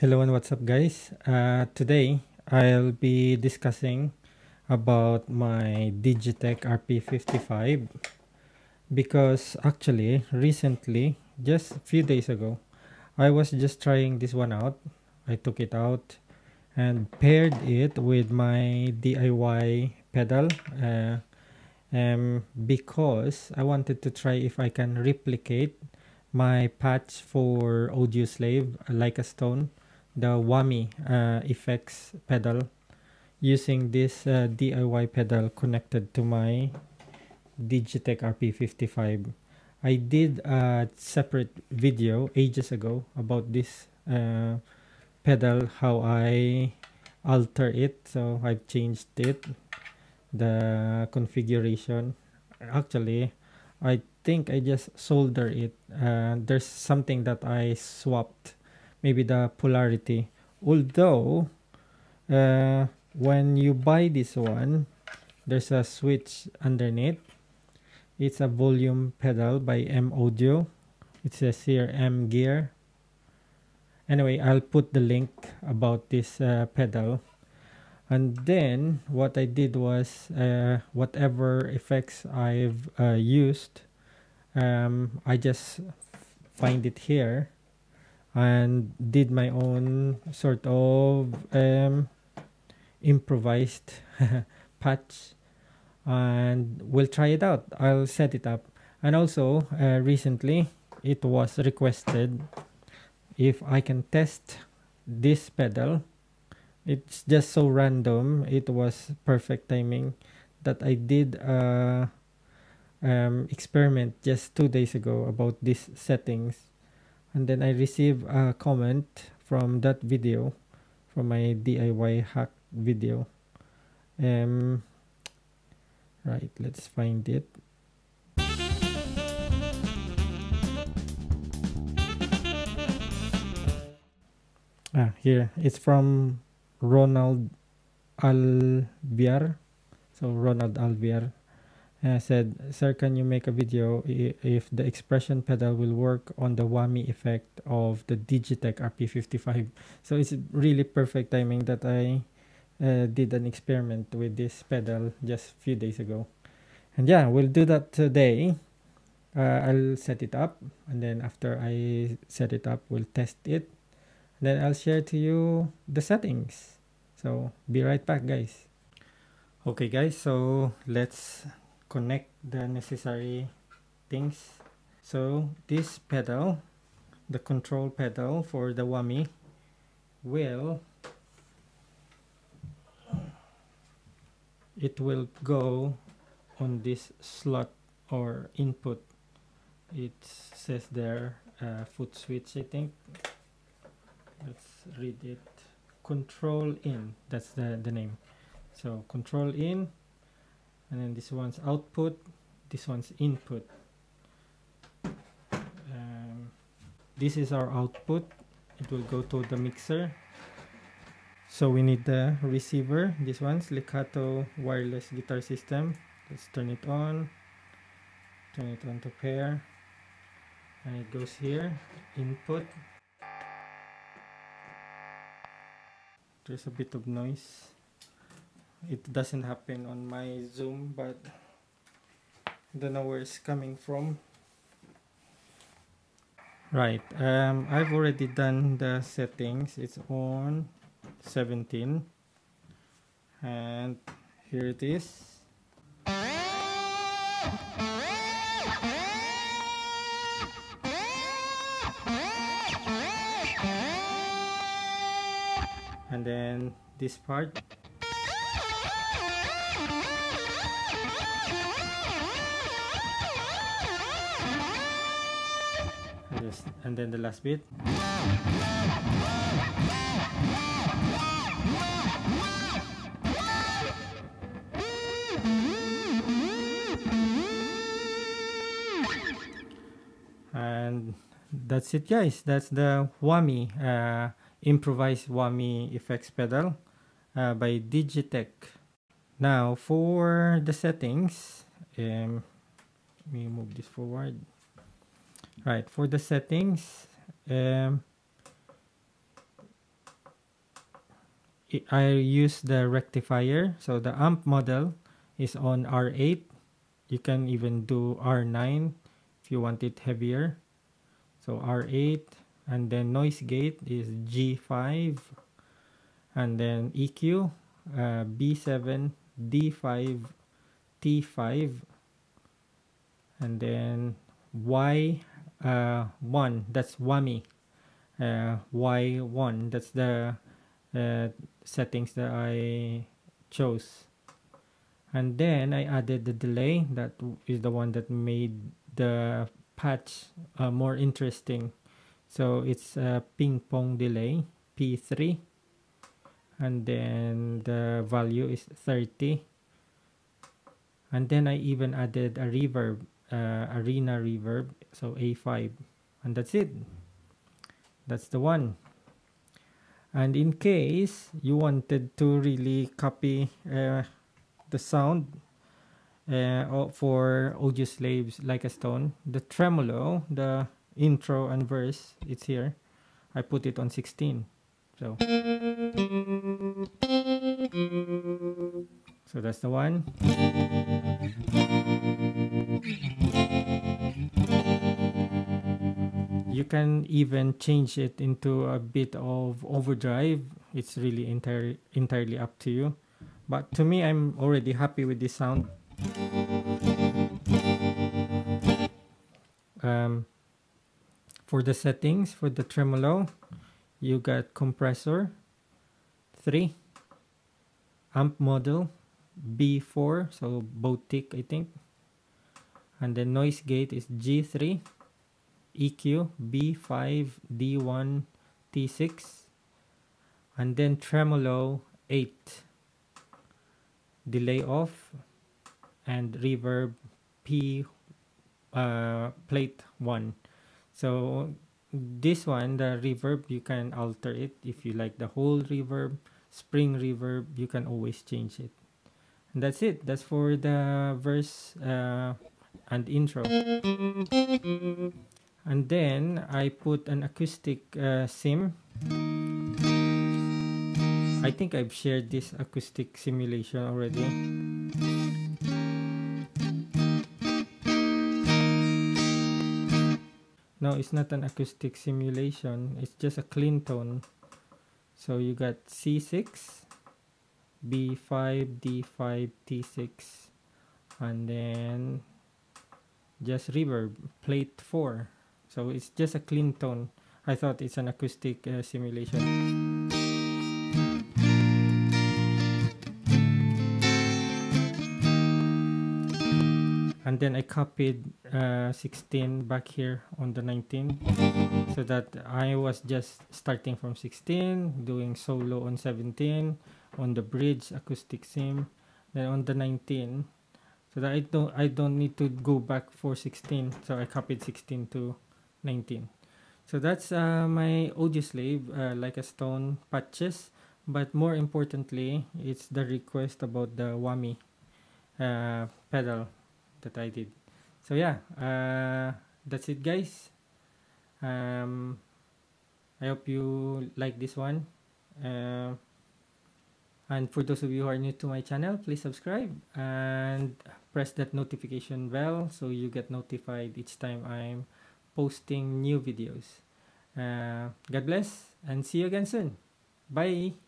Hello and what's up guys? Uh, today I'll be discussing about my Digitech RP55 because actually recently just a few days ago I was just trying this one out. I took it out and paired it with my DIY pedal uh, um, because I wanted to try if I can replicate my patch for Audioslave like a stone the Whammy uh, effects pedal using this uh, DIY pedal connected to my Digitech RP55. I did a separate video ages ago about this uh, pedal, how I alter it. So I've changed it, the configuration. Actually, I think I just solder it. Uh, there's something that I swapped maybe the polarity. Although uh, when you buy this one there's a switch underneath. It's a volume pedal by M Audio. It says here M Gear. Anyway I'll put the link about this uh, pedal. And then what I did was uh, whatever effects I've uh, used um, I just find it here and did my own sort of um, improvised patch and we'll try it out. I'll set it up. And also uh, recently it was requested if i can test this pedal. It's just so random. It was perfect timing that i did a um, experiment just two days ago about these settings and then I receive a comment from that video from my DIY hack video. Um right let's find it. Ah here it's from Ronald Alviar. So Ronald Alviar uh, said, Sir, can you make a video if the expression pedal will work on the whammy effect of the Digitech RP55? So it's really perfect timing that I uh, did an experiment with this pedal just a few days ago. And yeah, we'll do that today. Uh, I'll set it up and then after I set it up, we'll test it. And then I'll share to you the settings. So be right back guys. Okay guys, so let's connect the necessary things. So this pedal the control pedal for the whammy will it will go on this slot or input. It says there uh, foot switch I think. Let's read it. Control in that's the the name. So control in and then this one's output this one's input. Um, this is our output. It will go to the mixer. So we need the receiver this one's Lekato wireless guitar system. Let's turn it on turn it on to pair. And it goes here input. There's a bit of noise it doesn't happen on my zoom but I don't know where it's coming from. Right um, I've already done the settings. It's on 17 and here it is. And then this part and then the last bit. And that's it guys. That's the whammy uh, improvised whammy effects pedal uh, by Digitech. Now for the settings um, let me move this forward right for the settings um, I use the rectifier. So the amp model is on R8. You can even do R9 if you want it heavier. So R8 and then noise gate is G5 and then EQ uh, B7 D5 T5 and then Y uh, 1 that's whammy. Uh, Y1 that's the uh, settings that I chose. And then I added the delay. That is the one that made the patch uh, more interesting. So it's a ping pong delay P3 and then the value is 30 and then I even added a reverb uh, arena reverb so A5 and that's it. That's the one. And in case you wanted to really copy uh, the sound uh, for Audioslave's like a stone the tremolo the intro and verse it's here. I put it on 16 so so that's the one. You can even change it into a bit of overdrive. It's really entire, entirely up to you. But to me I'm already happy with this sound. Um, for the settings for the tremolo you got compressor 3 amp model B4 so Boutique I think. And the noise gate is G3 EQ B5 D1 T6 and then tremolo 8 delay off and reverb P uh, plate 1 so this one the reverb you can alter it. If you like the whole reverb spring reverb you can always change it and that's it. That's for the verse uh, and intro. And then I put an acoustic uh, sim. I think I've shared this acoustic simulation already. No it's not an acoustic simulation. It's just a clean tone. So you got C6 B5 D5 T6 and then just reverb plate 4 so it's just a clean tone. I thought it's an acoustic uh, simulation. And then I copied uh, 16 back here on the 19 so that I was just starting from 16 doing solo on 17 on the bridge acoustic sim then on the 19 so that I don't I don't need to go back for 16 so I copied 16 to 19 so that's uh, my Audioslave uh, like a stone patches but more importantly it's the request about the whammy uh, pedal that I did. So yeah uh, that's it guys. Um, I hope you like this one. Uh, and for those of you who are new to my channel please subscribe and press that notification bell so you get notified each time I'm posting new videos. Uh, God bless and see you again soon. Bye.